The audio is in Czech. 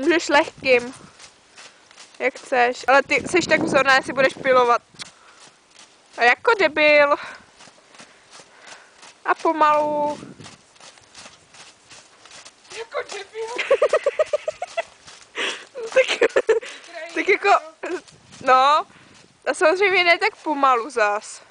Můžeš lehkým. Jak chceš. Ale ty jsi tak vzorná, jestli budeš pilovat. A jako debil. A pomalu. Jako debil. tak, tak jako, no. A samozřejmě ne tak pomalu zas.